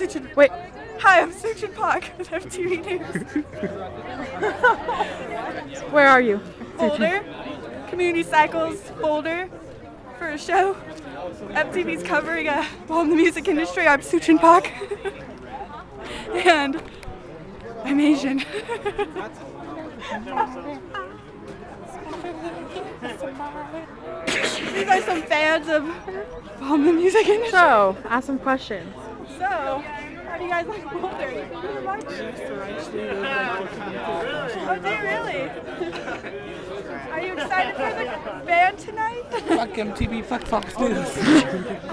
Suchin. Wait. Hi, I'm Suchin Pak with FTV News. Where are you? Boulder, Community Cycles, Boulder, for a show. FTV's covering uh, well, in the music industry. I'm Suchin Pak. and I'm Asian. These are some fans of um, the music industry? So, ask some questions. So, how do you guys like Boulder? Oh, do you really? Are you excited for the band tonight? Fuck MTV, fuck Fox News.